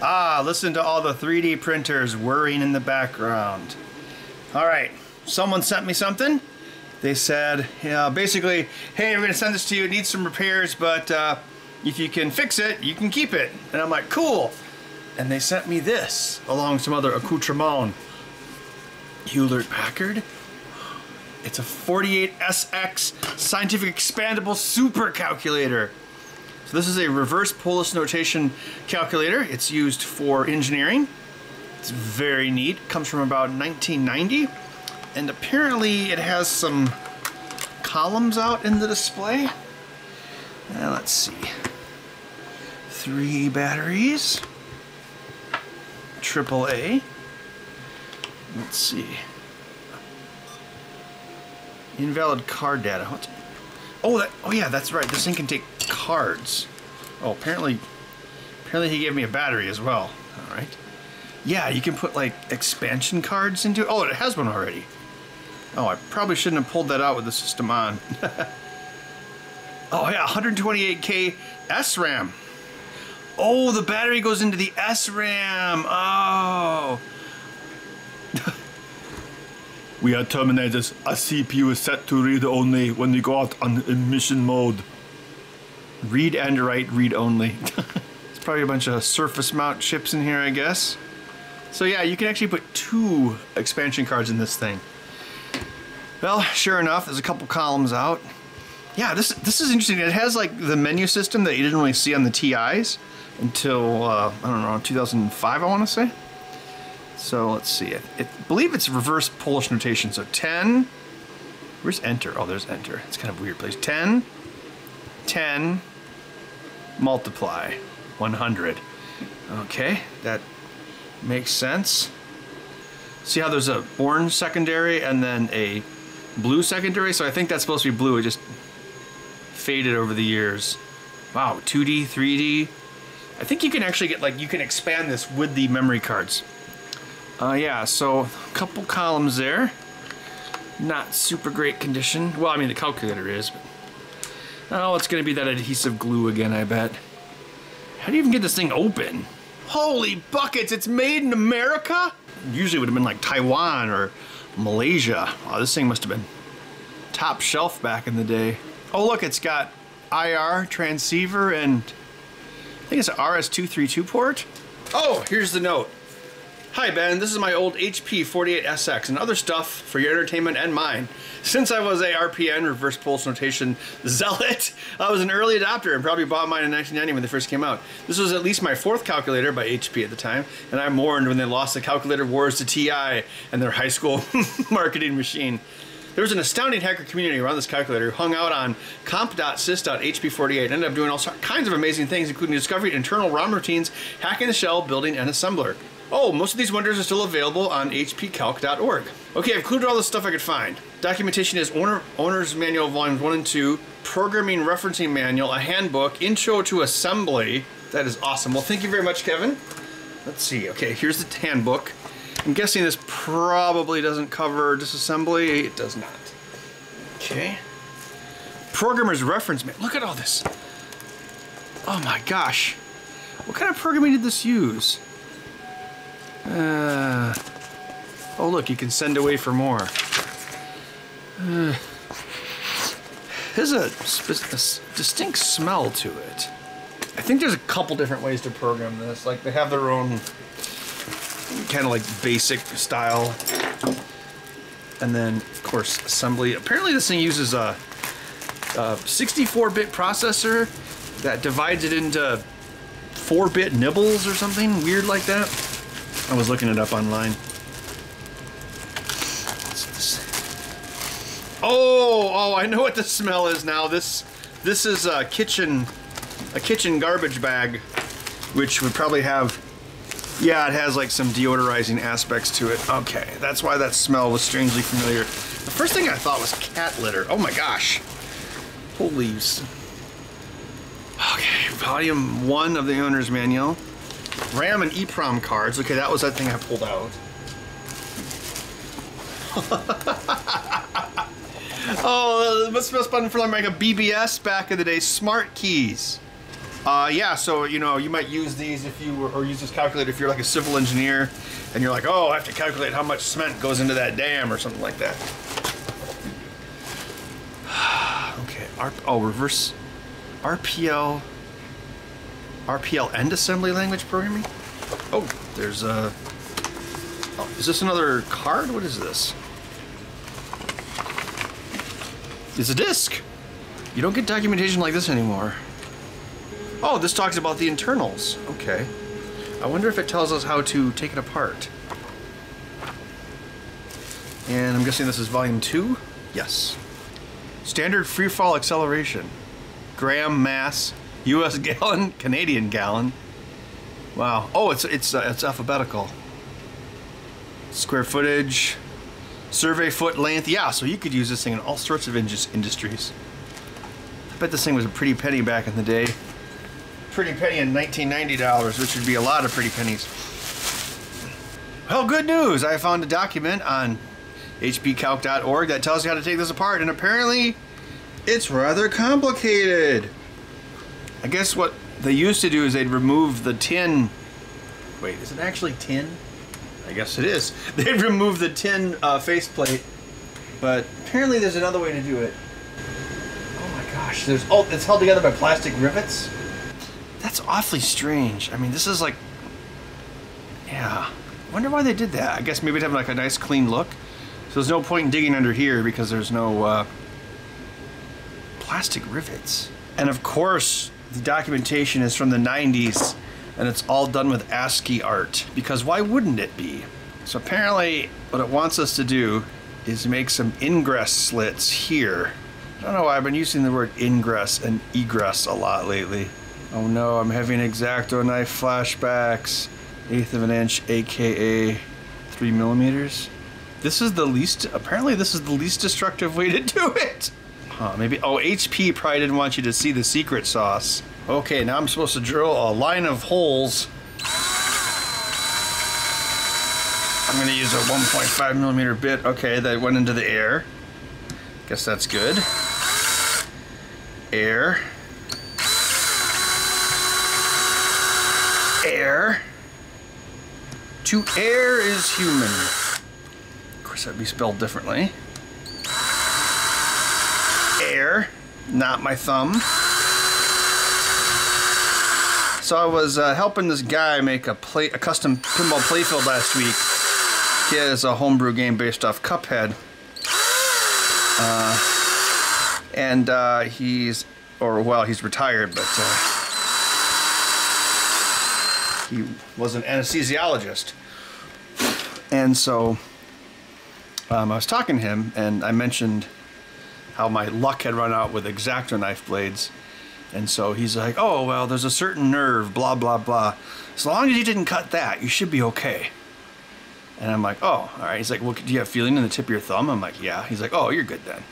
Ah, listen to all the 3D printers whirring in the background. All right, someone sent me something. They said, yeah, basically, hey, we're gonna send this to you. It needs some repairs, but uh, if you can fix it, you can keep it. And I'm like, cool. And they sent me this along with some other accoutrement. Hewlett Packard. It's a 48SX scientific expandable super calculator. So this is a reverse Polish notation calculator. It's used for engineering. It's very neat. Comes from about 1990. And apparently it has some columns out in the display. Now let's see. Three batteries. Triple A. Let's see. Invalid card data. What's Oh, that, oh yeah, that's right. This thing can take cards. Oh, apparently, apparently he gave me a battery as well. All right. Yeah, you can put like expansion cards into it. Oh, it has one already. Oh, I probably shouldn't have pulled that out with the system on. oh yeah, 128K SRAM. Oh, the battery goes into the SRAM. Oh. We are Terminators. A CPU is set to read only when we go out on emission mode. Read and write, read only. It's probably a bunch of surface mount chips in here, I guess. So yeah, you can actually put two expansion cards in this thing. Well, sure enough, there's a couple columns out. Yeah, this this is interesting. It has like the menu system that you didn't really see on the TIs until uh, I don't know 2005, I want to say. So let's see. I, I believe it's reverse Polish notation. So 10. Where's enter? Oh, there's enter. It's kind of weird place. 10, 10, multiply, 100. Okay, that makes sense. See how there's a orange secondary and then a blue secondary? So I think that's supposed to be blue. It just faded over the years. Wow, 2D, 3D. I think you can actually get like, you can expand this with the memory cards. Uh, yeah, so a couple columns there. Not super great condition. Well, I mean, the calculator is, but... Oh, it's gonna be that adhesive glue again, I bet. How do you even get this thing open? Holy buckets, it's made in America? Usually would have been like Taiwan or Malaysia. This thing must have been top shelf back in the day. Oh look, it's got IR transceiver and I think it's an RS-232 port. Oh, here's the note. Hi Ben, this is my old HP 48SX and other stuff for your entertainment and mine. Since I was a RPN, reverse Polish notation zealot, I was an early adopter and probably bought mine in 1990 when they first came out. This was at least my fourth calculator by HP at the time, and I mourned when they lost the calculator wars to TI and their high school marketing machine. There was an astounding hacker community around this calculator who hung out on comp.sys.hp48 and ended up doing all kinds of amazing things, including discovering internal ROM routines, hacking the shell, building an assembler. Oh, most of these wonders are still available on hpcalc.org. Okay, I've included all the stuff I could find. Documentation is owner, Owner's Manual Volumes 1 and 2, Programming Referencing Manual, a handbook, Intro to Assembly. That is awesome. Well, thank you very much, Kevin. Let's see. Okay, here's the handbook. I'm guessing this probably doesn't cover disassembly. It does not. Okay. Programmer's Reference Manual. Look at all this. Oh my gosh. What kind of programming did this use? Uh, oh look, you can send away for more. Uh, there's a, a distinct smell to it. I think there's a couple different ways to program this. Like they have their own kind of like basic style. And then of course assembly. Apparently this thing uses a 64-bit processor that divides it into 4-bit nibbles or something weird like that. I was looking it up online. Oh, oh, I know what the smell is now. This this is a kitchen a kitchen garbage bag which would probably have yeah, it has like some deodorizing aspects to it. Okay, that's why that smell was strangely familiar. The first thing I thought was cat litter. Oh my gosh. Holy. Okay, volume one of the owner's manual. RAM and EEPROM cards. Okay, that was that thing I pulled out. oh, this must have been for like a BBS back in the day. Smart keys. Uh, yeah, so you know you might use these if you were, or use this calculator if you're like a civil engineer, and you're like, oh, I have to calculate how much cement goes into that dam or something like that. okay, R oh reverse RPL RPL end assembly language programming. Oh, there's a. Oh, is this another card? What is this? It's a disc. You don't get documentation like this anymore. Oh, this talks about the internals. Okay. I wonder if it tells us how to take it apart. And I'm guessing this is volume two? Yes. Standard free fall acceleration. Gram mass, US gallon, Canadian gallon. Wow. Oh, it's it's uh, it's alphabetical. Square footage, survey foot length. Yeah, so you could use this thing in all sorts of industries. I bet this thing was a pretty penny back in the day. Pretty penny in 1990 dollars, which would be a lot of pretty pennies. Well, good news. I found a document on hpcalc.org that tells you how to take this apart, and apparently it's rather complicated. I guess what they used to do is they'd remove the tin. Wait, is it actually tin? I guess it is. They'd remove the tin uh, faceplate, but apparently there's another way to do it. Oh my gosh, there's oh, it's held together by plastic rivets. That's awfully strange. I mean, this is like, yeah. Wonder why they did that. I guess maybe to have like a nice clean look. So there's no point in digging under here because there's no uh, plastic rivets. And of course, the documentation is from the 90s and it's all done with ASCII art because why wouldn't it be? So apparently what it wants us to do is make some ingress slits here. I don't know why I've been using the word ingress and egress a lot lately. Oh no, I'm having X-Acto knife flashbacks. Eighth of an inch, aka three millimeters. This is the least, apparently this is the least destructive way to do it. Huh, maybe, oh, HP probably didn't want you to see the secret sauce. Okay, now I'm supposed to drill a line of holes. I'm gonna use a 1.5 millimeter bit. Okay, that went into the air. Guess that's good. Air. Air. To air is human. Of course, that'd be spelled differently air, not my thumb. So I was uh, helping this guy make a play, a custom pinball playfield last week. He has a homebrew game based off Cuphead. Uh, and uh, he's, or well, he's retired, but uh, he was an anesthesiologist. And so um, I was talking to him, and I mentioned how my luck had run out with X-Acto knife blades. And so he's like, oh, well, there's a certain nerve, blah, blah, blah. As long as you didn't cut that, you should be okay. And I'm like, oh, all right. He's like, well, do you have feeling in the tip of your thumb? I'm like, yeah. He's like, oh, you're good then.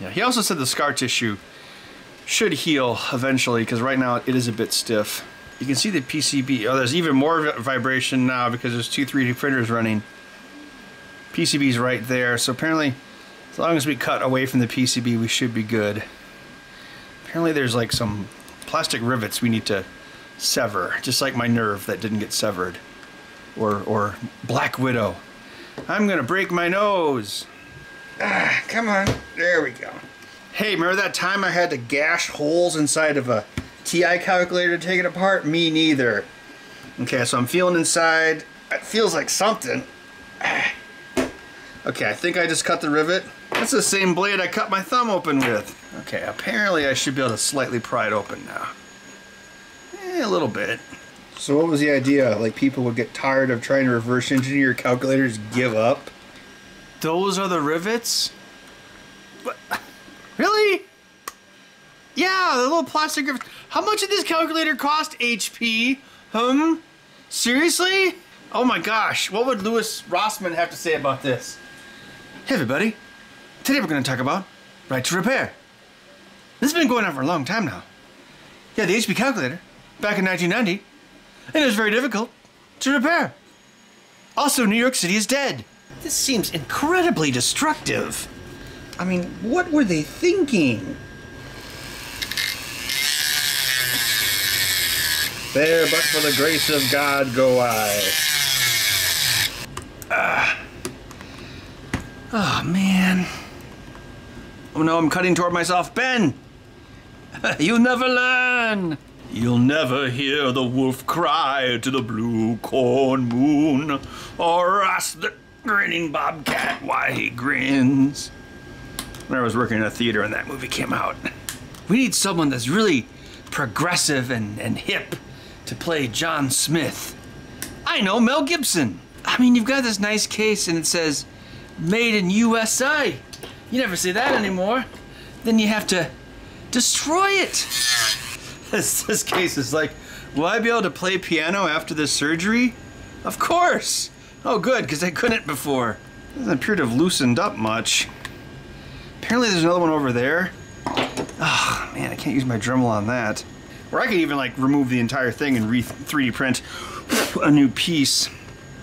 Yeah. He also said the scar tissue should heal eventually because right now it is a bit stiff. You can see the PCB. Oh, there's even more vibration now because there's two 3D printers running. PCB's right there. So apparently long as we cut away from the PCB, we should be good. Apparently there's like some plastic rivets we need to sever, just like my nerve that didn't get severed. Or, or Black Widow. I'm gonna break my nose. Ah, come on. There we go. Hey, remember that time I had to gash holes inside of a TI calculator to take it apart? Me neither. Okay, so I'm feeling inside. It feels like something. Okay, I think I just cut the rivet. That's the same blade I cut my thumb open with. Okay, apparently I should be able to slightly pry it open now. Eh, a little bit. So what was the idea? Like people would get tired of trying to reverse engineer calculators, give up? Those are the rivets? What? Really? Yeah, the little plastic rivets. How much did this calculator cost, HP? Hmm? Seriously? Oh my gosh, what would Louis Rossmann have to say about this? Hey everybody, Today we're going to talk about right to repair. This has been going on for a long time now. Yeah, the HP calculator, back in 1990, and it was very difficult to repair. Also, New York City is dead. This seems incredibly destructive. I mean, what were they thinking? There, but for the grace of God, go I. Ah. Oh, man. Oh no, I'm cutting toward myself. Ben! You'll never learn! You'll never hear the wolf cry to the blue corn moon, or ask the grinning bobcat why he grins. When I was working in a theater and that movie came out, we need someone that's really progressive and, and hip to play John Smith. I know, Mel Gibson. I mean, you've got this nice case and it says, made in USA. You never see that anymore. Then you have to destroy it. This, this case is like, will I be able to play piano after this surgery? Of course. Oh, good, because I couldn't before. Doesn't appear to have loosened up much. Apparently there's another one over there. Oh, man, I can't use my Dremel on that. Or I could even like remove the entire thing and re 3D print a new piece.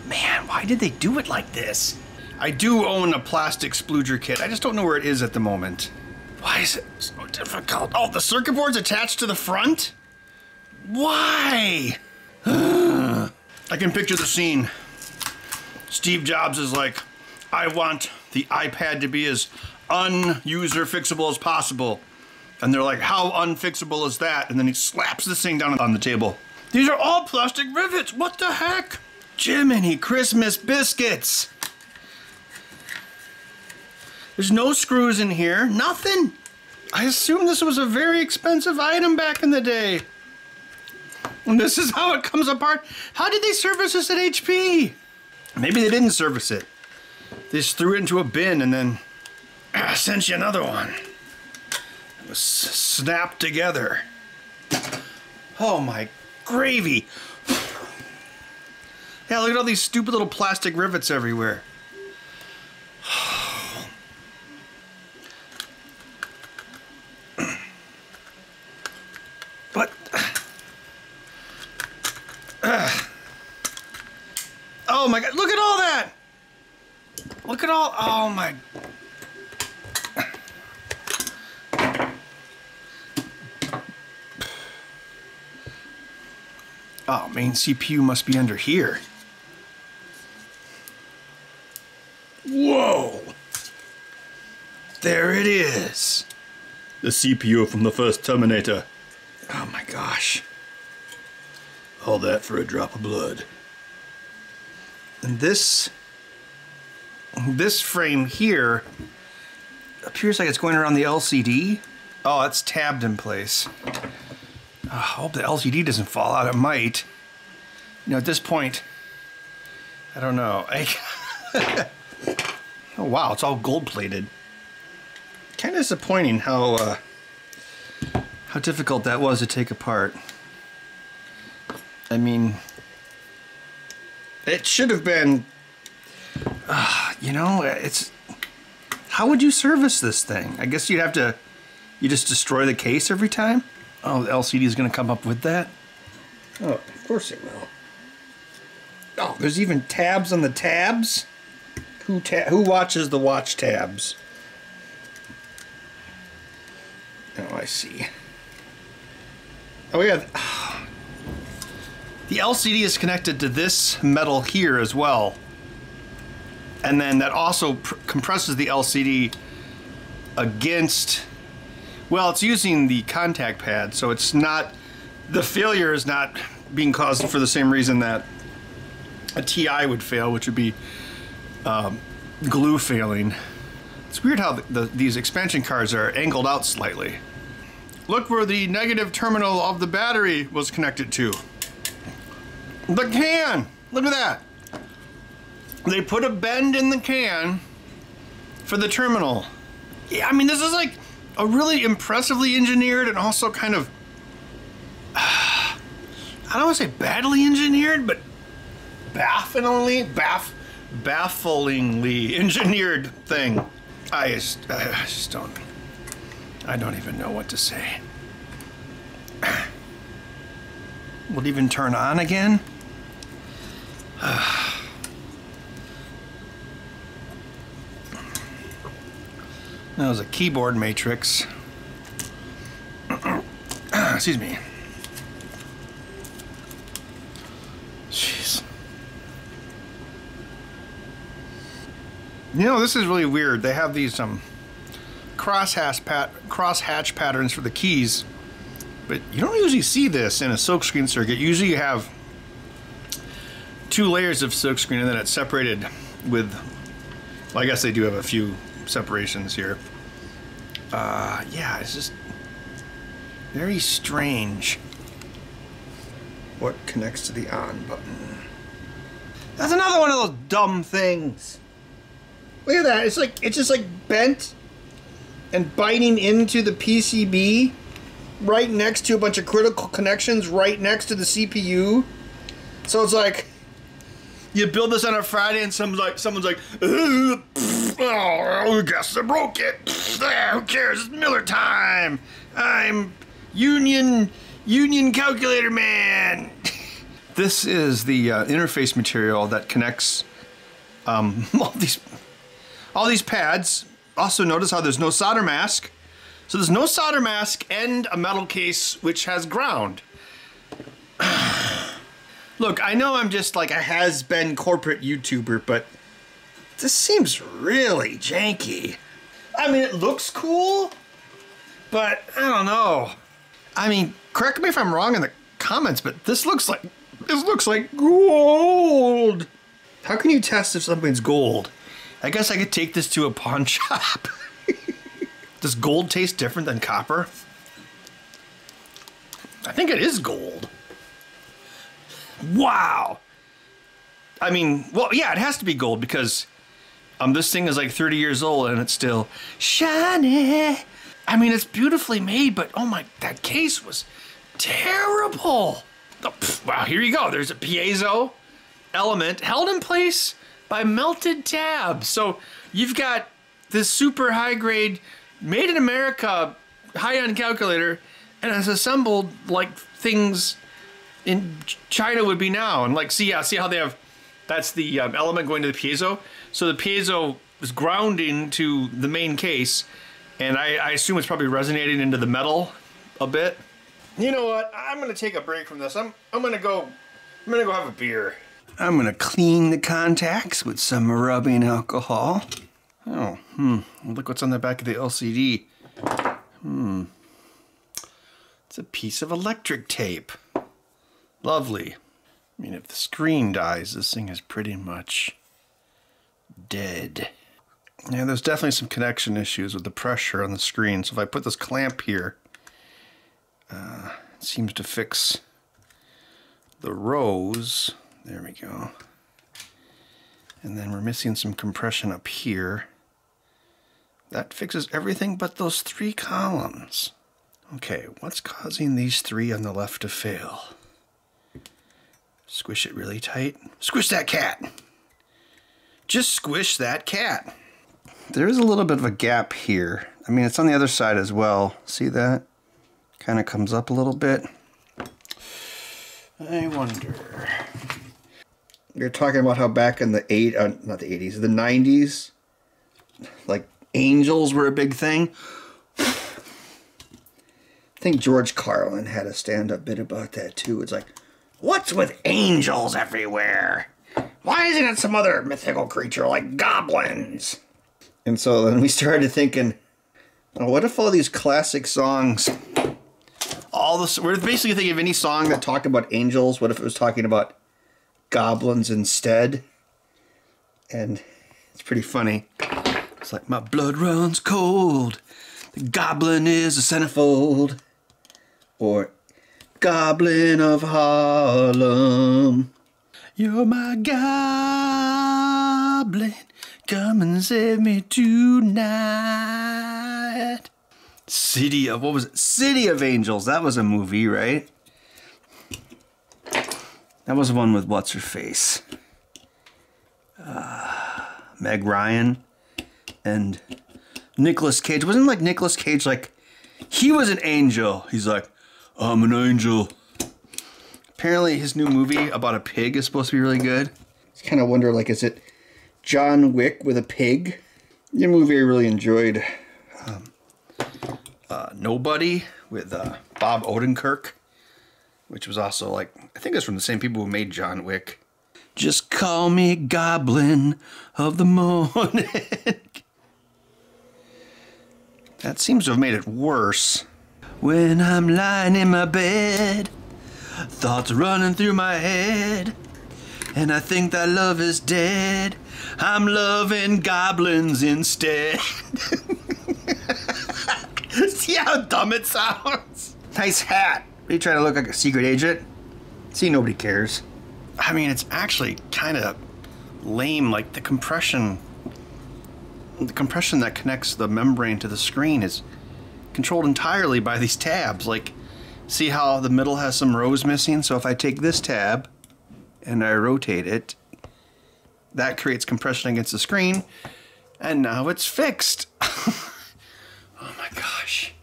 Man, why did they do it like this? I do own a plastic spudger kit. I just don't know where it is at the moment. Why is it so difficult? Oh, the circuit board's attached to the front? Why? I can picture the scene. Steve Jobs is like, I want the iPad to be as unuser fixable as possible. And they're like, how unfixable is that? And then he slaps this thing down on the table. These are all plastic rivets. What the heck? Jiminy Christmas biscuits. There's no screws in here, nothing. I assume this was a very expensive item back in the day. And this is how it comes apart. How did they service this at HP? Maybe they didn't service it. They just threw it into a bin and then ah, sent you another one. It was snapped together. Oh my gravy. Yeah, look at all these stupid little plastic rivets everywhere. Oh my god, look at all that! Look at all oh my Oh, main CPU must be under here. Whoa! There it is. The CPU from the first Terminator. Oh my gosh. All that for a drop of blood. And this this frame here appears like it's going around the LCD. Oh, it's tabbed in place. I hope the LCD doesn't fall out. It might. You know, at this point, I don't know. I, oh wow, it's all gold plated. Kind of disappointing how uh, how difficult that was to take apart. I mean, it should have been. Uh, you know, it's. How would you service this thing? I guess you'd have to. You just destroy the case every time. Oh, the LCD is going to come up with that? Oh, of course it will. Oh, there's even tabs on the tabs? Who ta who watches the watch tabs? Oh, I see. Oh, yeah. The LCD is connected to this metal here as well. And then that also compresses the LCD against well, it's using the contact pad, so it's not, the failure is not being caused for the same reason that a TI would fail, which would be um, glue failing. It's weird how the, the, these expansion cards are angled out slightly. Look where the negative terminal of the battery was connected to. The can! Look at that! They put a bend in the can for the terminal. Yeah, I mean, this is like a really impressively engineered and also kind of I don't want to say badly engineered, but bafflingly baff bafflingly engineered thing. I just I just don't I don't even know what to say. Will it even turn on again? that was a keyboard matrix. Excuse me. Jeez. You know, this is really weird. They have these um, crosshatch, pat crosshatch patterns for the keys, but you don't usually see this in a silkscreen circuit. Usually you have two layers of silkscreen, and then it's separated with. Well, I guess they do have a few separations here. Uh, yeah, it's just very strange. What connects to the on button? That's another one of those dumb things. Look at that. It's like it's just like bent and biting into the PCB right next to a bunch of critical connections right next to the CPU. So it's like you build this on a Friday and someone's like someone's like oh, I guess I broke it. who cares? It's Miller time. I'm Union Union Calculator Man. this is the uh, interface material that connects um, all these all these pads. Also notice how there's no solder mask. So there's no solder mask and a metal case which has ground. Look, I know I'm just like a has-been corporate YouTuber, but this seems really janky. I mean, it looks cool, but I don't know. I mean, correct me if I'm wrong in the comments, but this looks like this looks like gold. How can you test if something's gold? I guess I could take this to a pawn shop. Does gold taste different than copper? I think it is gold. Wow. I mean, well, yeah, it has to be gold because um, this thing is like 30 years old and it's still shiny. I mean, it's beautifully made, but oh my, that case was terrible. Oh, pff, wow, here you go. There's a piezo element held in place by melted tabs. So you've got this super high grade, made in America, high end calculator, and it's assembled like things in China would be now. And like, see, yeah, see how they have that's the um, element going to the piezo. So the piezo is grounding to the main case, and I, I assume it's probably resonating into the metal a bit. You know what? I'm gonna take a break from this. I'm I'm gonna go. I'm gonna go have a beer. I'm gonna clean the contacts with some rubbing alcohol. Oh, hmm. Look what's on the back of the LCD. Hmm. It's a piece of electric tape. Lovely. I mean, if the screen dies, this thing is pretty much dead. Yeah, there's definitely some connection issues with the pressure on the screen. So if I put this clamp here, uh, it seems to fix the rows. There we go. And then we're missing some compression up here. That fixes everything but those three columns. Okay, what's causing these three on the left to fail? Squish it really tight. Squish that cat! Just squish that cat! There is a little bit of a gap here. I mean, it's on the other side as well. See that? Kind of comes up a little bit. I wonder. You're talking about how back in the eight, uh, not the 80s, the 90s, like angels were a big thing. I think George Carlin had a stand-up bit about that too. It's like, what's with angels everywhere? Why isn't it some other mythical creature like goblins? And so then we started thinking, well, what if all these classic songs, all this, we're basically thinking of any song that talked about angels, what if it was talking about goblins instead. And it's pretty funny. It's like, my blood runs cold. The goblin is a centerfold. Or, Goblin of Harlem. You're my goblin. Come and save me tonight. City of, what was it? City of Angels. That was a movie, right? That was one with what's her face, uh, Meg Ryan, and Nicolas Cage. Wasn't like Nicolas Cage like he was an angel. He's like, I'm an angel. Apparently, his new movie about a pig is supposed to be really good. I kind of wonder, like, is it John Wick with a pig? The movie I really enjoyed. Um, uh, Nobody with uh, Bob Odenkirk which was also like I think it's from the same people who made John Wick. Just call me Goblin of the Morning. that seems to have made it worse. When I'm lying in my bed, thoughts running through my head, and I think that love is dead. I'm loving goblins instead. See how dumb it sounds? Nice hat. Are you trying to look like a secret agent? See, nobody cares. I mean, it's actually kind of lame. Like the compression, the compression that connects the membrane to the screen is controlled entirely by these tabs. Like, see how the middle has some rows missing? So if I take this tab and I rotate it, that creates compression against the screen, and now it's fixed. oh my gosh.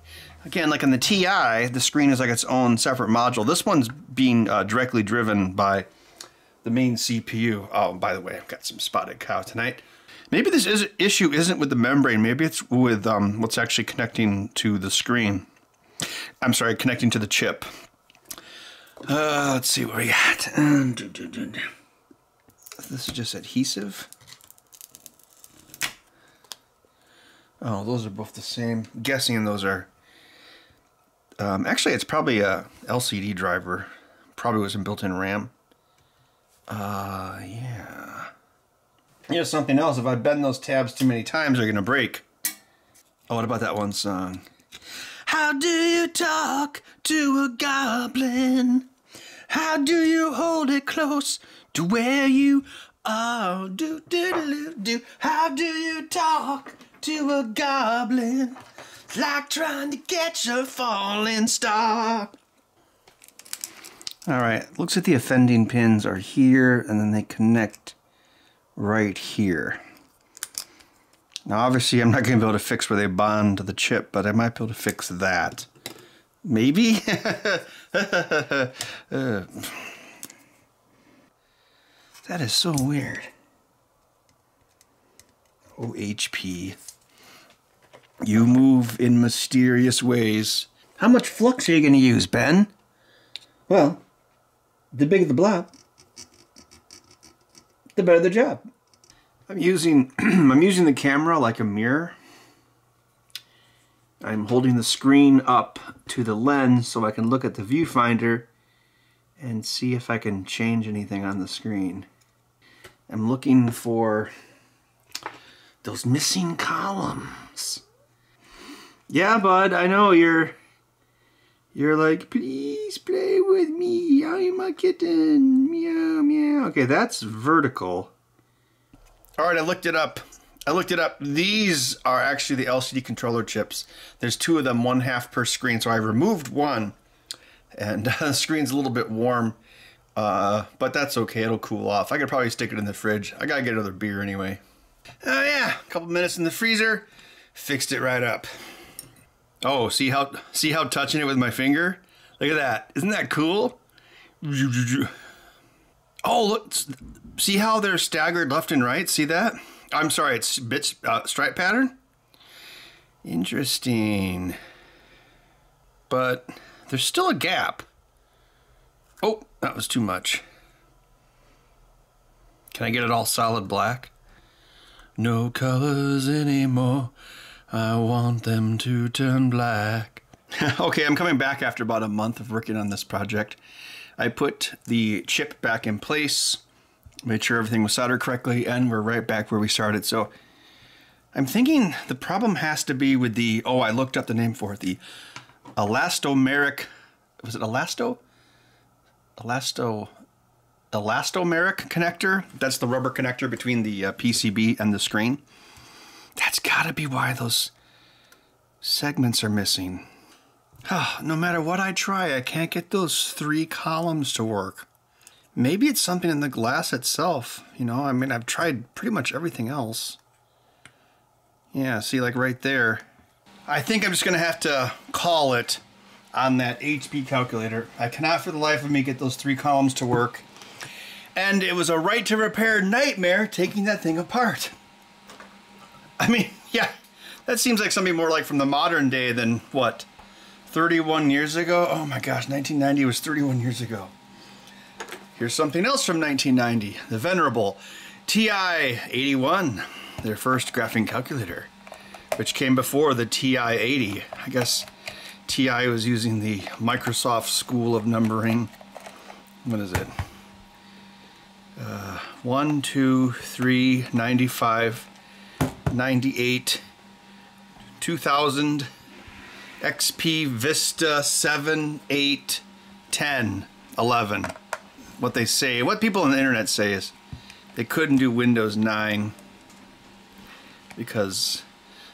Again, like in the TI, the screen is like its own separate module. This one's being uh, directly driven by the main CPU. Oh, by the way, I've got some spotted cow tonight. Maybe this is, issue isn't with the membrane. Maybe it's with um, what's actually connecting to the screen. I'm sorry, connecting to the chip. Uh, let's see where we got. This is just adhesive. Oh, those are both the same. I'm guessing those are um, actually, it's probably a LCD driver. Probably was in built-in RAM. Uh, yeah. Here's something else. If I bend those tabs too many times, they're gonna break. Oh, what about that one song? How do you talk to a goblin? How do you hold it close to where you are? Do do do do. How do you talk to a goblin? It's like trying to catch a falling star. All right, looks like the offending pins are here and then they connect right here. Now obviously I'm not going to be able to fix where they bond to the chip, but I might be able to fix that. Maybe? uh, that is so weird. OHP. You move in mysterious ways. How much flux are you going to use, Ben? Well, the bigger the blob, the better the job. I'm using I'm using the camera like a mirror. I'm holding the screen up to the lens so I can look at the viewfinder and see if I can change anything on the screen. I'm looking for those missing columns. Yeah, bud, I know you're you're like, please play with me. I am a kitten. Meow meow. Okay, that's vertical. All right, I looked it up. I looked it up. These are actually the LCD controller chips. There's two of them, one half per screen. So I removed one, and the screen's a little bit warm, uh, but that's okay. It'll cool off. I could probably stick it in the fridge. I gotta get another beer anyway. Oh yeah, a couple minutes in the freezer, fixed it right up. Oh, see how see how touching it with my finger? Look at that. Isn't that cool? Oh, look. See how they're staggered left and right? See that? I'm sorry, it's bit uh, stripe pattern. Interesting. But there's still a gap. Oh, that was too much. Can I get it all solid black? No colors anymore. I want them to turn black. okay, I'm coming back after about a month of working on this project. I put the chip back in place, made sure everything was soldered correctly, and we're right back where we started. So I'm thinking the problem has to be with the, oh, I looked up the name for it, the elastomeric, was it elasto? Elasto, elastomeric connector. That's the rubber connector between the uh, PCB and the screen. That's gotta be why those segments are missing. Oh, no matter what I try, I can't get those three columns to work. Maybe it's something in the glass itself. You know, I mean, I've tried pretty much everything else. Yeah, see, like right there. I think I'm just going to have to call it on that HP calculator. I cannot for the life of me get those three columns to work. And it was a right to repair nightmare taking that thing apart. I mean, yeah, that seems like something more like from the modern day than what, 31 years ago? Oh my gosh, 1990 was 31 years ago. Here's something else from 1990, the venerable TI-81, their first graphing calculator, which came before the TI-80. I guess TI was using the Microsoft School of Numbering. What is it? Uh, 1, 2, 3, 95, 98, 2000, XP Vista 7, 8, 10, 11. What they say, what people on the internet say is they couldn't do Windows 9 because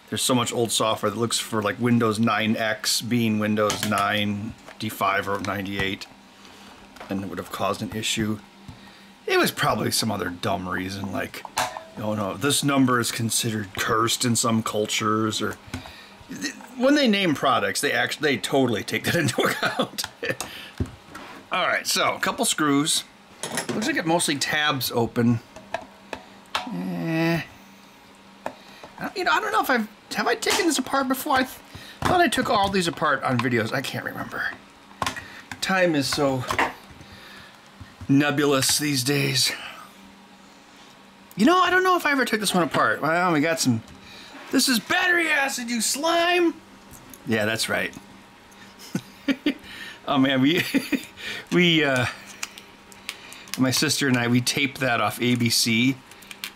there's so much old software that looks for like Windows 9X being Windows 9 D5 or 98 and it would have caused an issue. It was probably some other dumb reason like, oh no, this number is considered cursed in some cultures or when they name products, they actually they totally take that into account. All right, so a couple screws. Looks like it mostly tabs open. Eh. You know, I don't know if I've have I taken this apart before. I th thought I took all these apart on videos. I can't remember. Time is so nebulous these days. You know, I don't know if I ever took this one apart. Well, we got some. This is battery acid, you slime. Yeah, that's right. oh man, we we uh, my sister and I we taped that off ABC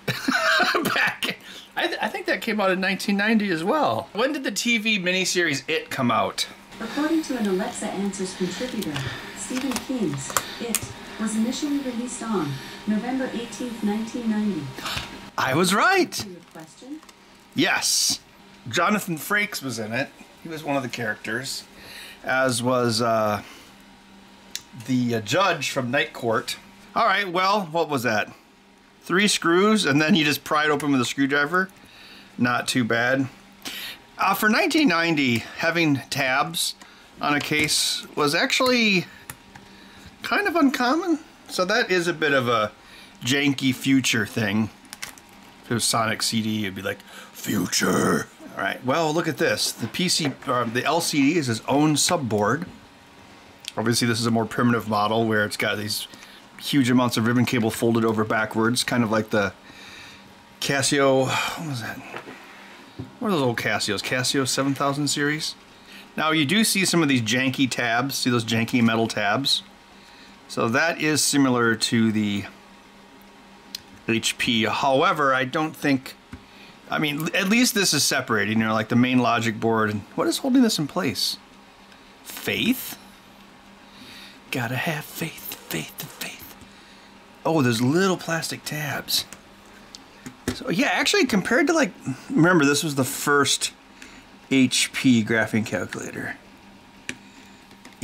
back. I, th I, think that came out in 1990 as well. When did the TV miniseries It come out? According to an Alexa Answers contributor, Stephen King's It was initially released on November 18th, 1990. I was right. Question? Yes. Jonathan Frakes was in it. He was one of the characters, as was uh, the uh, judge from Night Court. All right, well, what was that? Three screws, and then you just pry it open with a screwdriver. Not too bad. Uh, for 1990, having tabs on a case was actually kind of uncommon. So that is a bit of a janky future thing. If it was Sonic CD, it'd be like, future. All right, well, look at this. The PC, uh, the LCD is its own subboard. Obviously, this is a more primitive model where it's got these huge amounts of ribbon cable folded over backwards, kind of like the Casio, what was that? What are those old Casios? Casio 7000 series? Now, you do see some of these janky tabs. See those janky metal tabs? So that is similar to the HP. However, I don't think I mean, at least this is separated, you know, like the main logic board. And what is holding this in place? Faith? Gotta have faith, faith, faith. Oh, there's little plastic tabs. So yeah, actually compared to like, remember this was the first HP graphing calculator.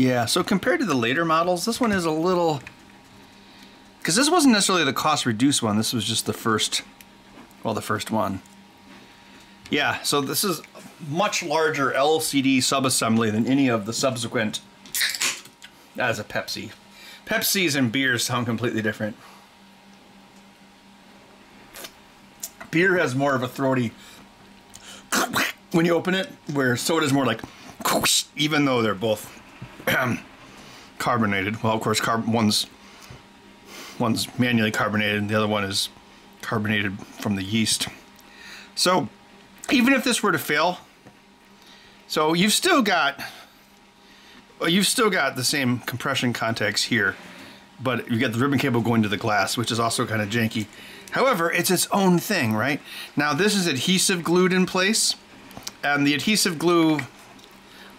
Yeah, so compared to the later models, this one is a little, because this wasn't necessarily the cost reduced one, this was just the first, well, the first one. Yeah, so this is much larger LCD subassembly than any of the subsequent. As a Pepsi. Pepsis and beers sound completely different. Beer has more of a throaty when you open it, where soda's more like even though they're both carbonated. Well, of course, one's one's manually carbonated, and the other one is carbonated from the yeast. So even if this were to fail, so you've still got you've still got the same compression contacts here, but you've got the ribbon cable going to the glass, which is also kind of janky. However, it's its own thing, right? Now this is adhesive glued in place, and the adhesive glue,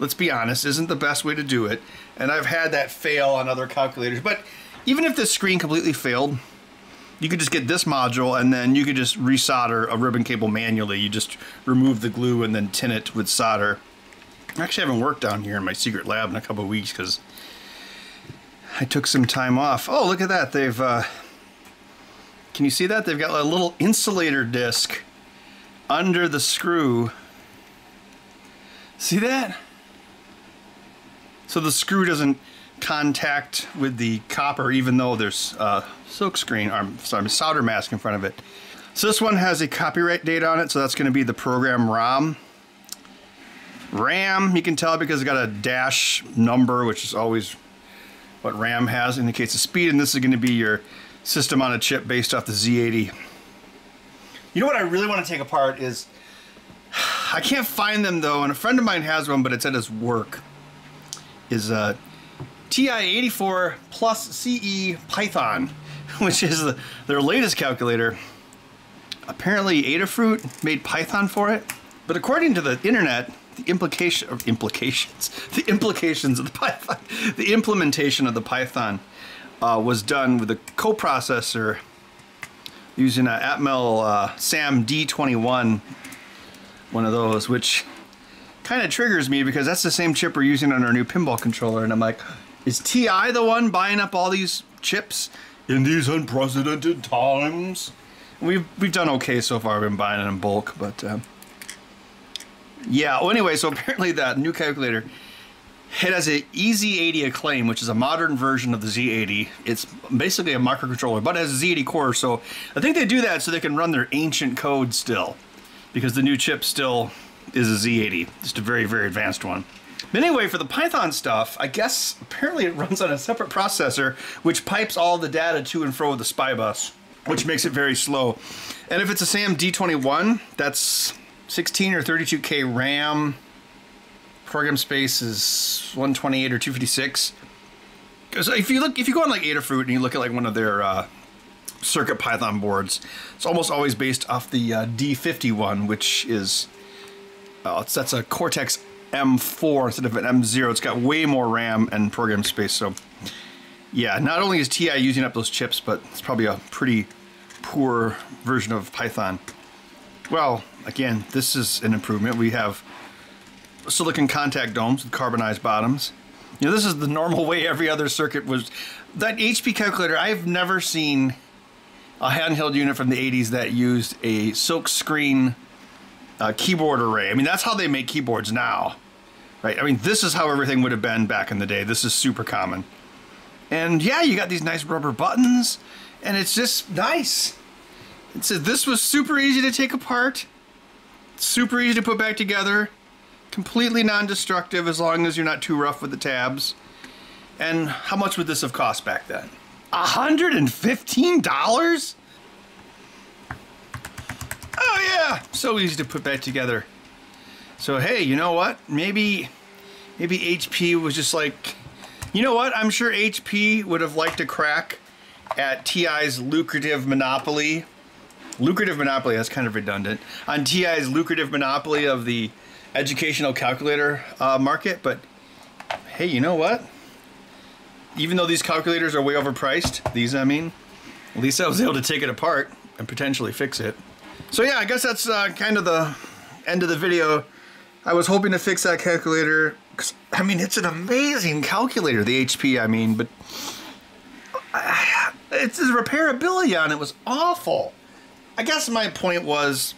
let's be honest, isn't the best way to do it. And I've had that fail on other calculators, but even if the screen completely failed, you could just get this module and then you could just resolder a ribbon cable manually. You just remove the glue and then tin it with solder. I actually haven't worked down here in my secret lab in a couple weeks because I took some time off. Oh, look at that. They've, uh, can you see that? They've got a little insulator disc under the screw. See that? So the screw doesn't contact with the copper even though there's uh, silk screen, or sorry, solder mask in front of it. So this one has a copyright date on it, so that's going to be the program ROM. RAM, you can tell because it's got a dash number, which is always what RAM has indicates the speed, and this is going to be your system on a chip based off the Z80. You know what I really want to take apart is, I can't find them though, and a friend of mine has one, but it's at his work. Is a TI-84 plus CE Python, which is the, their latest calculator. Apparently Adafruit made Python for it, but according to the internet, the implication or implications, the implications of the Python, the implementation of the Python uh, was done with a coprocessor using an Atmel uh, SAM D21, one of those, which kind of triggers me because that's the same chip we're using on our new pinball controller, and I'm like, is TI the one buying up all these chips in these unprecedented times? We've we've done okay so far. We've been buying it in bulk, but. Uh, yeah, well, anyway, so apparently that new calculator, it has a EZ80 Acclaim, which is a modern version of the Z80. It's basically a microcontroller, but it has a Z80 core, so I think they do that so they can run their ancient code still, because the new chip still is a Z80, just a very, very advanced one. But anyway, for the Python stuff, I guess apparently it runs on a separate processor, which pipes all the data to and fro with the SPI bus, which makes it very slow. And if it's a SAM D21, that's 16 or 32K RAM. Program space is 128 or 256. Because if you look, if you go on like Adafruit and you look at like one of their uh, Circuit Python boards, it's almost always based off the uh, D51, which is uh, that's a Cortex M4 instead of an M0. It's got way more RAM and program space. So yeah, not only is TI using up those chips, but it's probably a pretty poor version of Python. Well, again, this is an improvement. We have silicon contact domes with carbonized bottoms. You know, this is the normal way every other circuit was. That HP calculator, I've never seen a handheld unit from the 80s that used a silk screen uh, keyboard array. I mean, that's how they make keyboards now, right? I mean, this is how everything would have been back in the day. This is super common. And yeah, you got these nice rubber buttons, and it's just nice. It says this was super easy to take apart, super easy to put back together, completely non-destructive as long as you're not too rough with the tabs. And how much would this have cost back then? $115? Oh yeah, so easy to put back together. So hey, you know what? Maybe maybe HP was just like you know what? I'm sure HP would have liked a crack at TI's lucrative monopoly lucrative monopoly, that's kind of redundant, on TI's lucrative monopoly of the educational calculator uh, market. But hey, you know what? Even though these calculators are way overpriced, these I mean, at least I was able to take it apart and potentially fix it. So yeah, I guess that's uh, kind of the end of the video. I was hoping to fix that calculator. Because I mean, it's an amazing calculator, the HP, I mean, but uh, it's the repairability on it was awful. I guess my point was,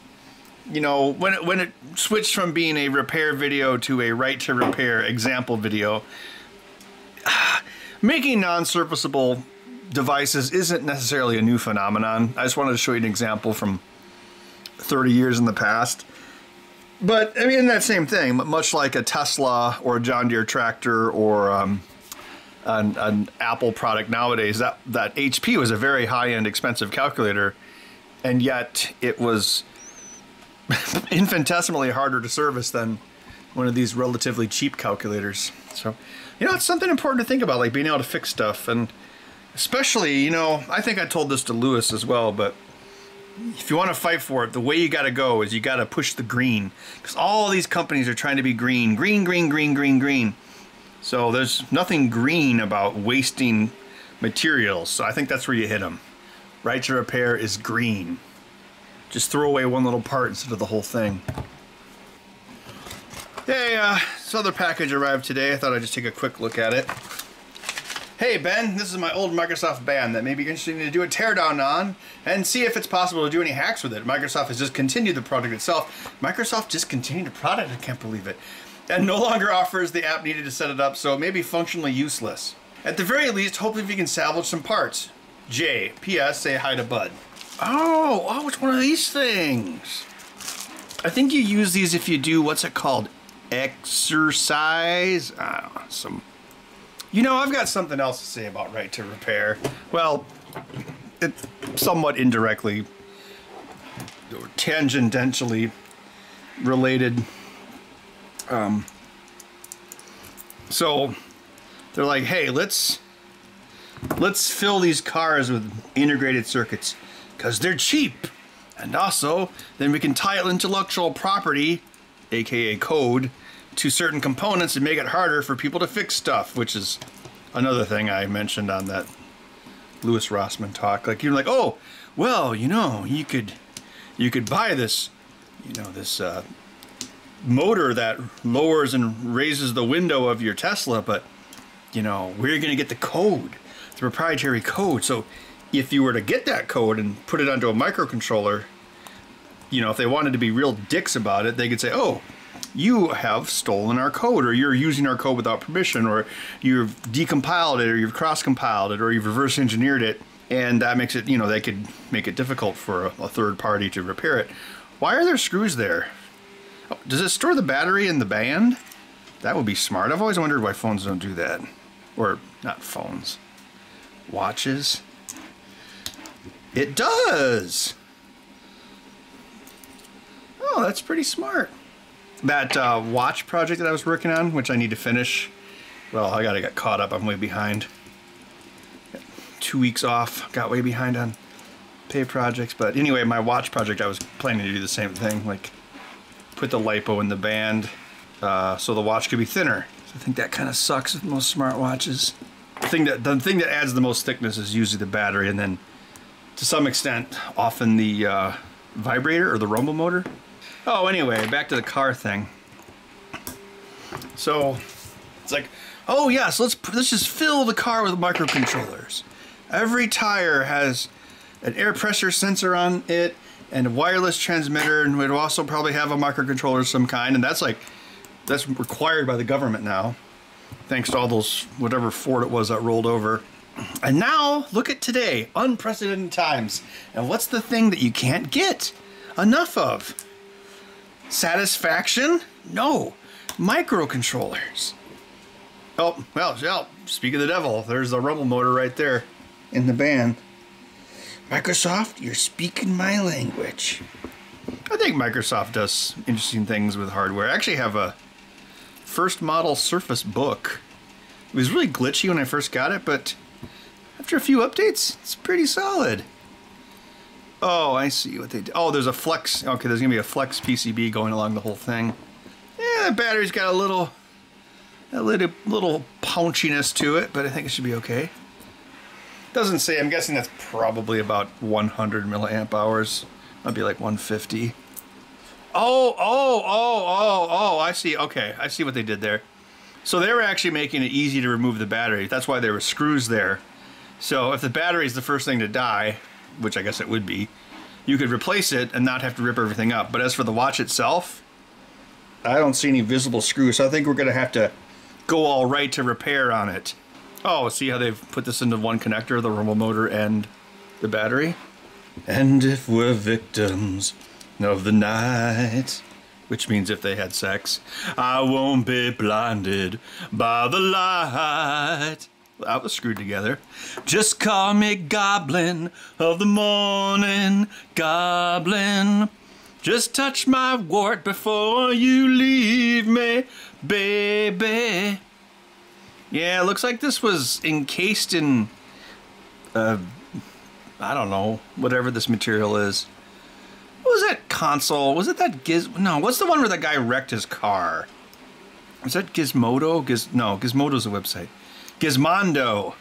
you know, when it, when it switched from being a repair video to a right to repair example video, making non-surfaceable devices isn't necessarily a new phenomenon. I just wanted to show you an example from 30 years in the past. But I mean, that same thing, much like a Tesla or a John Deere tractor or um, an, an Apple product nowadays, that, that HP was a very high-end expensive calculator and yet it was infinitesimally harder to service than one of these relatively cheap calculators. So, you know, it's something important to think about, like being able to fix stuff. And especially, you know, I think I told this to Louis as well, but if you want to fight for it, the way you got to go is you got to push the green. Because all these companies are trying to be green. Green, green, green, green, green. So there's nothing green about wasting materials. So I think that's where you hit them. Right to repair is green. Just throw away one little part instead of the whole thing. Hey, uh, this other package arrived today. I thought I'd just take a quick look at it. Hey Ben, this is my old Microsoft band that may be interesting to do a teardown on and see if it's possible to do any hacks with it. Microsoft has discontinued the product itself. Microsoft discontinued the product, I can't believe it. And no longer offers the app needed to set it up, so it may be functionally useless. At the very least, hopefully we can salvage some parts. J. P.S. Say hi to Bud. Oh, oh, it's one of these things. I think you use these if you do, what's it called? Exercise? I don't know, some You know, I've got something else to say about right to repair. Well, it's somewhat indirectly or tangentially related. Um, so they're like, hey, let's let's fill these cars with integrated circuits because they're cheap. And also, then we can tie it intellectual property, aka code, to certain components and make it harder for people to fix stuff, which is another thing I mentioned on that Louis Rossmann talk. Like you're like, oh, well, you know, you could you could buy this, you know, this uh, motor that lowers and raises the window of your Tesla, but you know, we're going to get the code, the proprietary code. So if you were to get that code and put it onto a microcontroller, you know, if they wanted to be real dicks about it, they could say, oh, you have stolen our code, or you're using our code without permission, or you've decompiled it, or you've cross-compiled it, or you've reverse engineered it, and that makes it, you know, that could make it difficult for a, a third party to repair it. Why are there screws there? Oh, does it store the battery in the band? That would be smart. I've always wondered why phones don't do that. Or, not phones. Watches. It does! Oh, that's pretty smart. That uh, watch project that I was working on, which I need to finish. Well, I gotta get caught up. I'm way behind. Two weeks off. Got way behind on pay projects. But anyway, my watch project, I was planning to do the same thing. Like, put the LiPo in the band uh, so the watch could be thinner. So I think that kind of sucks with most smartwatches. The thing that the thing that adds the most thickness is usually the battery, and then to some extent, often the uh, vibrator or the rumble motor. Oh, anyway, back to the car thing. So it's like, oh yes, let's let's just fill the car with microcontrollers. Every tire has an air pressure sensor on it and a wireless transmitter, and we'd also probably have a microcontroller of some kind, and that's like that's required by the government now, thanks to all those whatever Ford it was that rolled over. And now look at today, unprecedented times. And what's the thing that you can't get enough of? Satisfaction? No, microcontrollers. Oh, well, well, speak of the devil, there's the rumble motor right there in the band. Microsoft, you're speaking my language. I think Microsoft does interesting things with hardware. I actually have a first model Surface Book. It was really glitchy when I first got it, but after a few updates, it's pretty solid. Oh, I see what they did. Oh, there's a flex. Okay, there's gonna be a flex PCB going along the whole thing. Yeah, the battery's got a little, a little, little pounchiness to it, but I think it should be okay. Doesn't say. I'm guessing that's probably about 100 milliamp hours. Might be like 150. Oh, oh, oh, oh, oh! I see. Okay, I see what they did there. So they were actually making it easy to remove the battery. That's why there were screws there. So if the battery is the first thing to die, which I guess it would be, you could replace it and not have to rip everything up. But as for the watch itself, I don't see any visible screws. So I think we're going to have to go all right to repair on it. Oh, see how they've put this into one connector, the rumble motor and the battery? And if we're victims of the night, which means if they had sex, I won't be blinded by the light. That was screwed together. Just call me Goblin of the morning, Goblin. Just touch my wart before you leave me, baby. Yeah, looks like this was encased in, uh, I don't know, whatever this material is. What was that console? Was it that Giz? No, what's the one where that guy wrecked his car? Was that Gizmodo? Giz? No, Gizmodo's a website. Gizmondo.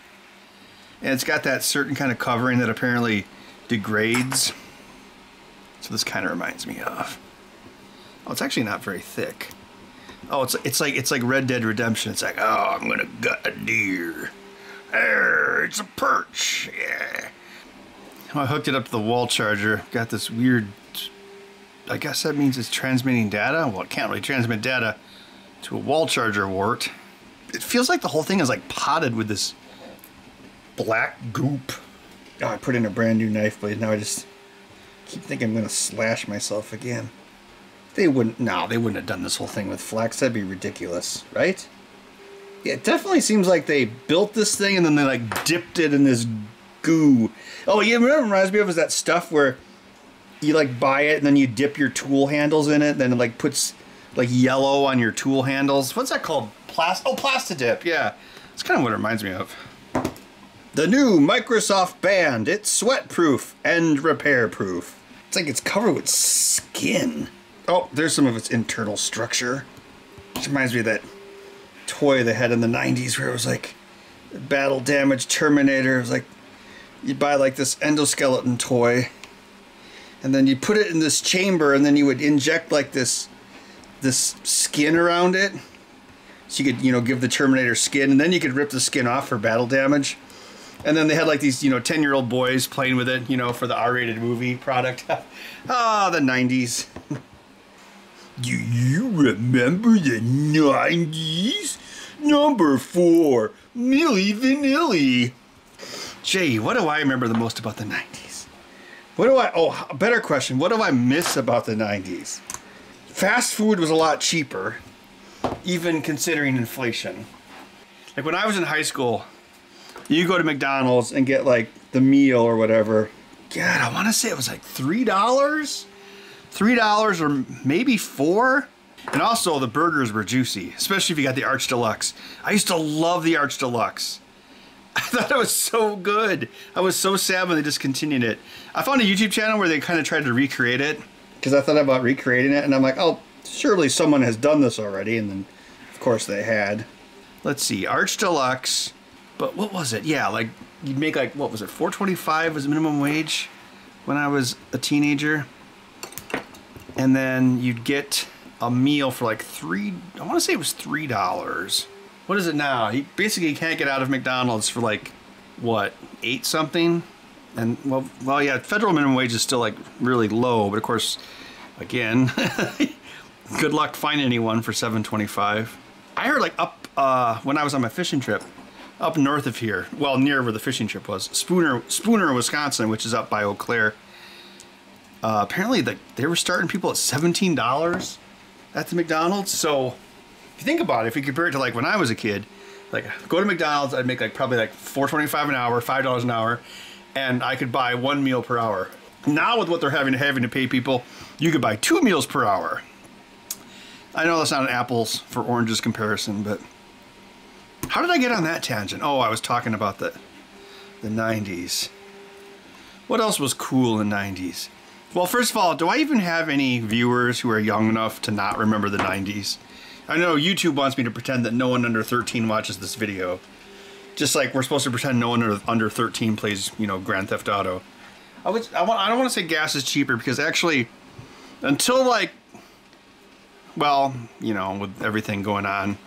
And it's got that certain kind of covering that apparently degrades. So this kind of reminds me of. Oh, it's actually not very thick. Oh, it's it's like it's like Red Dead Redemption. It's like, oh, I'm gonna gut a deer. There, it's a perch. Yeah. Oh, I hooked it up to the wall charger. Got this weird. I guess that means it's transmitting data. Well, it can't really transmit data to a wall charger wart. It feels like the whole thing is like potted with this black goop. Oh, I put in a brand new knife blade. Now I just keep thinking I'm gonna slash myself again. They wouldn't. No, they wouldn't have done this whole thing with flex. That'd be ridiculous, right? Yeah, it definitely seems like they built this thing and then they like dipped it in this goo. Oh, you remember reminds me of is that stuff where you like buy it and then you dip your tool handles in it, and then it like puts like yellow on your tool handles. What's that called? Plast oh Plastidip, yeah. It's kind of what it reminds me of. The new Microsoft Band. It's sweat proof and repair proof. It's like it's covered with skin. Oh, there's some of its internal structure. Which reminds me of that toy they had in the 90s where it was like battle damage Terminator. It was like you buy like this endoskeleton toy and then you put it in this chamber and then you would inject like this this skin around it so you could you know give the terminator skin and then you could rip the skin off for battle damage. And then they had like these you know 10 year old boys playing with it you know for the r-rated movie product. Ah the 90s do you remember the 90s number four milli vanilli. Jay what do i remember the most about the 90s what do I, oh, better question. What do I miss about the 90s? Fast food was a lot cheaper, even considering inflation. Like when I was in high school, you go to McDonald's and get like the meal or whatever. God, I want to say it was like $3? $3 or maybe four? And also the burgers were juicy, especially if you got the Arch Deluxe. I used to love the Arch Deluxe. I thought it was so good. I was so sad when they discontinued it. I found a YouTube channel where they kind of tried to recreate it because I thought about recreating it, and I'm like, oh, surely someone has done this already, and then of course they had. Let's see, Arch Deluxe, but what was it? Yeah, like you'd make like what was it? 4.25 was minimum wage when I was a teenager, and then you'd get a meal for like three. I want to say it was three dollars what is it now? He basically can't get out of McDonald's for like what eight something, and well, well, yeah, federal minimum wage is still like really low, but of course, again, good luck finding anyone for seven twenty-five. I heard like up uh, when I was on my fishing trip, up north of here, well, near where the fishing trip was, Spooner, Spooner, Wisconsin, which is up by Eau Claire. Uh, apparently, the, they were starting people at seventeen dollars at the McDonald's, so if you think about it, if you compare it to like when I was a kid, like go to McDonald's, I'd make like probably like four twenty five an hour, five dollars an hour, and I could buy one meal per hour. Now with what they're having having to pay people, you could buy two meals per hour. I know that's not an apples for oranges comparison, but how did I get on that tangent? Oh, I was talking about the the 90s. What else was cool in the 90s? Well, first of all, do I even have any viewers who are young enough to not remember the 90s? I know YouTube wants me to pretend that no one under 13 watches this video. Just like we're supposed to pretend no one under, under 13 plays, you know, Grand Theft Auto. I would I want I don't want to say gas is cheaper because actually until like well, you know, with everything going on.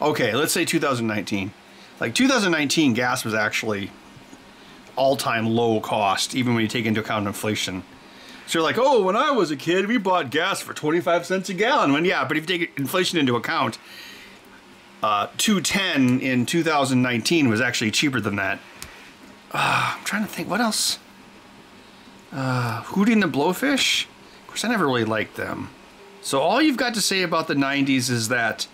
Okay, let's say 2019. Like 2019 gas was actually all-time low cost even when you take into account inflation. So you're like, oh, when I was a kid, we bought gas for 25 cents a gallon. When yeah, but if you take inflation into account, uh, 210 in 2019 was actually cheaper than that. Uh, I'm trying to think, what else? Uh, Hootie and the Blowfish? Of course, I never really liked them. So all you've got to say about the 90s is that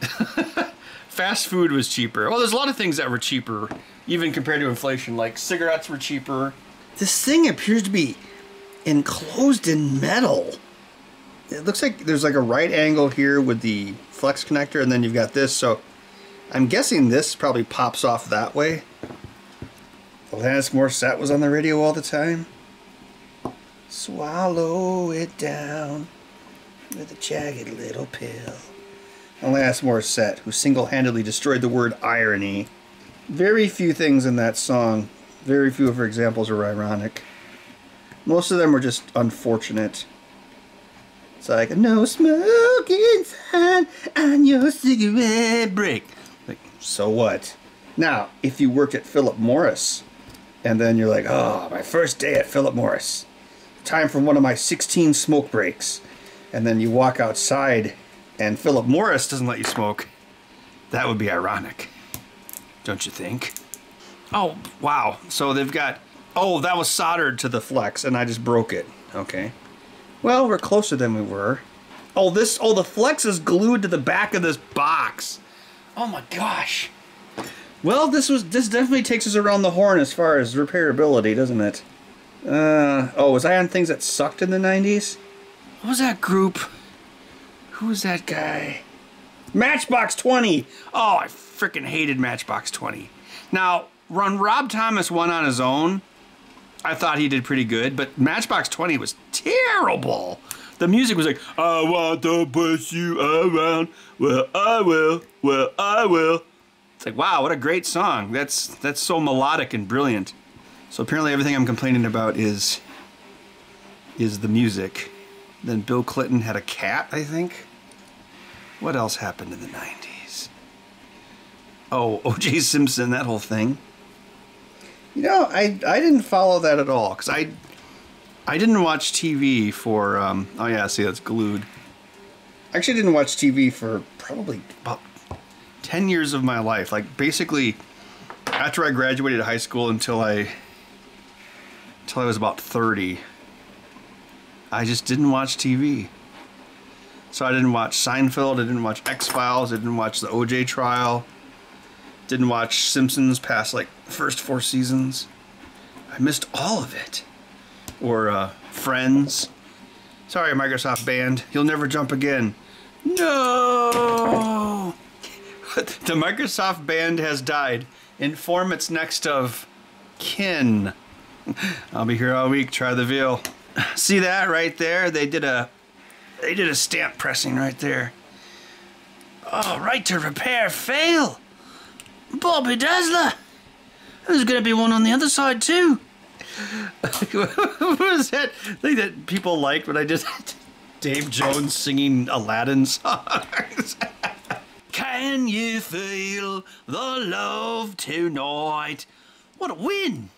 fast food was cheaper. Well, there's a lot of things that were cheaper, even compared to inflation. Like cigarettes were cheaper. This thing appears to be enclosed in metal. It looks like there's like a right angle here with the flex connector and then you've got this. So I'm guessing this probably pops off that way. Alanis Morissette was on the radio all the time. Swallow it down with a jagged little pill. Alanis Morissette, who single-handedly destroyed the word irony. Very few things in that song, very few of her examples are ironic. Most of them were just unfortunate. It's like, no smoking sign on your cigarette break. Like, so what? Now, if you worked at Philip Morris, and then you're like, oh, my first day at Philip Morris. Time for one of my 16 smoke breaks. And then you walk outside and Philip Morris doesn't let you smoke. That would be ironic. Don't you think? Oh, wow. So they've got Oh, that was soldered to the flex and I just broke it. Okay. Well, we're closer than we were. Oh, this, oh, the flex is glued to the back of this box. Oh my gosh. Well, this was this definitely takes us around the horn as far as repairability, doesn't it? Uh, oh, was I on things that sucked in the 90s? What was that group? Who was that guy? Matchbox 20. Oh, I freaking hated Matchbox 20. Now, when Rob Thomas won on his own, I thought he did pretty good, but Matchbox 20 was terrible. The music was like, I want to push you around. Well, I will. Well, I will. It's like, wow, what a great song. That's that's so melodic and brilliant. So apparently everything I'm complaining about is is the music. Then Bill Clinton had a cat, I think. What else happened in the 90s? Oh, O.J. Simpson, that whole thing. You know, I I didn't follow that at all because I I didn't watch TV for. Um, oh yeah, see that's glued. I actually didn't watch TV for probably about ten years of my life. Like basically, after I graduated high school until I until I was about thirty. I just didn't watch TV. So I didn't watch Seinfeld. I didn't watch X Files. I didn't watch the OJ trial. Didn't watch Simpsons past like first four seasons. I missed all of it. Or uh, Friends. Sorry, Microsoft Band. You'll never jump again. No! the Microsoft Band has died. Inform its next of kin. I'll be here all week. Try the veal. See that right there? They did a they did a stamp pressing right there. Oh, right to repair fail. Bobby Dazzler. There's going to be one on the other side too. what was that thing that people liked when I did Dave Jones singing Aladdin songs? Can you feel the love tonight? What a win!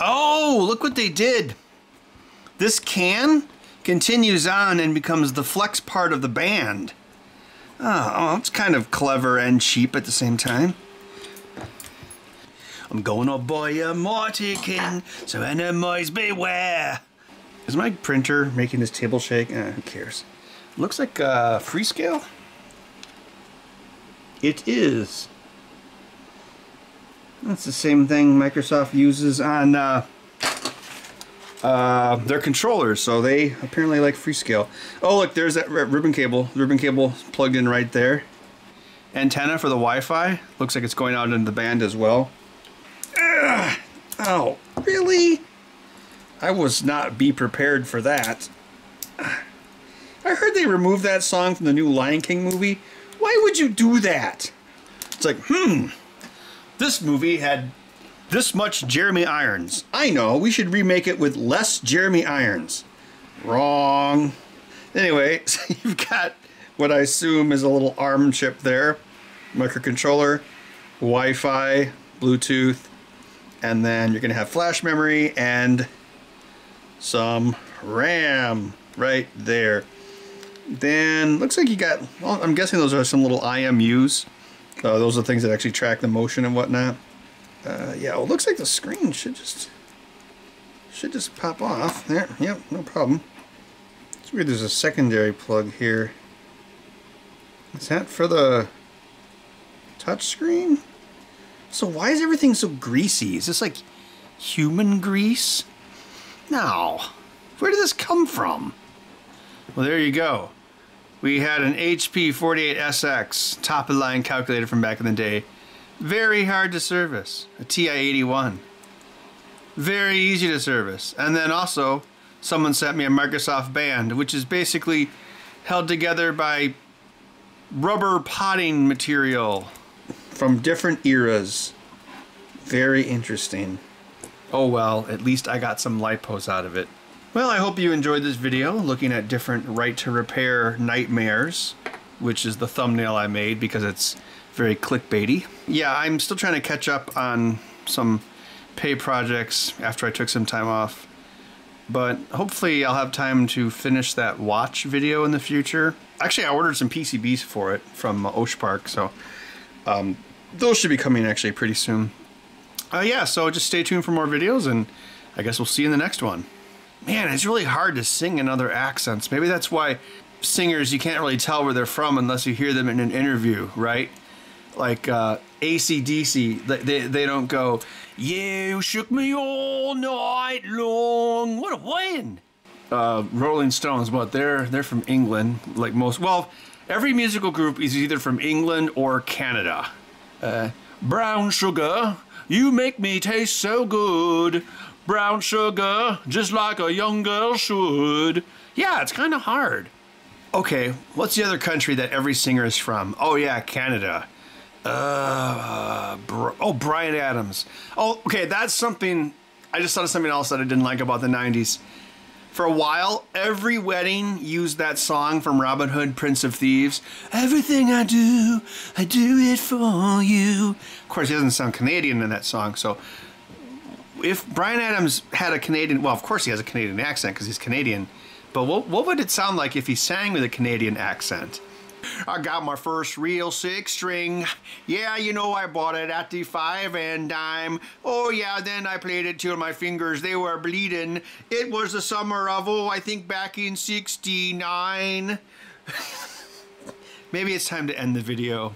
Oh, look what they did. This can continues on and becomes the flex part of the band. Oh, oh, it's kind of clever and cheap at the same time. I'm gonna buy a mighty king, so enemies beware. Is my printer making this table shake? Eh, who cares? Looks like uh, Freescale. It is. That's the same thing Microsoft uses on uh, uh, their controllers, so they apparently like Freescale. Oh, look, there's that ribbon cable. ribbon cable plugged in right there. Antenna for the Wi-Fi. Looks like it's going out into the band as well. Ugh. Oh, really? I was not be prepared for that. I heard they removed that song from the new Lion King movie. Why would you do that? It's like, hmm, this movie had this much Jeremy Irons. I know, we should remake it with less Jeremy Irons. Wrong. Anyway, so you've got what I assume is a little ARM chip there, microcontroller, Wi-Fi, Bluetooth, and then you're gonna have flash memory and some RAM right there. Then looks like you got, well, I'm guessing those are some little IMUs. Uh, those are things that actually track the motion and whatnot. Uh, yeah, well, it looks like the screen should just should just pop off. There, yep, no problem. It's weird. There's a secondary plug here. Is that for the touch screen? So why is everything so greasy? Is this like human grease? No. Where did this come from? Well, there you go. We had an HP 48SX top of the line calculator from back in the day very hard to service. A TI-81. Very easy to service. And then also, someone sent me a Microsoft Band, which is basically held together by rubber potting material from different eras. Very interesting. Oh well, at least I got some lipos out of it. Well, I hope you enjoyed this video looking at different right to repair nightmares, which is the thumbnail I made because it's very clickbaity. Yeah, I'm still trying to catch up on some pay projects after I took some time off. But hopefully I'll have time to finish that watch video in the future. Actually, I ordered some PCBs for it from OSH Park, so um, those should be coming actually pretty soon. Uh, yeah, so just stay tuned for more videos, and I guess we'll see you in the next one. Man, it's really hard to sing in other accents. Maybe that's why singers, you can't really tell where they're from unless you hear them in an interview, right? Like uh, ACDC. They, they, don't go, You shook me all night long. What a win! Uh, Rolling Stones, but they're they're from England, like most. Well, every musical group is either from England or Canada. Uh, brown sugar, you make me taste so good. Brown sugar, just like a young girl should. Yeah, it's kind of hard. Okay, what's the other country that every singer is from? Oh yeah, Canada. Uh, Br- oh, Bryan Adams. Oh, okay, that's something. I just thought of something else that I didn't like about the '90s. For a while, every wedding used that song from Robin Hood, Prince of Thieves. Everything I do, I do it for you. Of course, he doesn't sound Canadian in that song, so if Bryan Adams had a Canadian, well, of course he has a Canadian accent because he's Canadian, but what, what would it sound like if he sang with a Canadian accent? I got my first real six string. Yeah, you know, I bought it at the five and dime. Oh, yeah, then I played it till my fingers, they were bleeding. It was the summer of, oh, I think back in 69. Maybe it's time to end the video.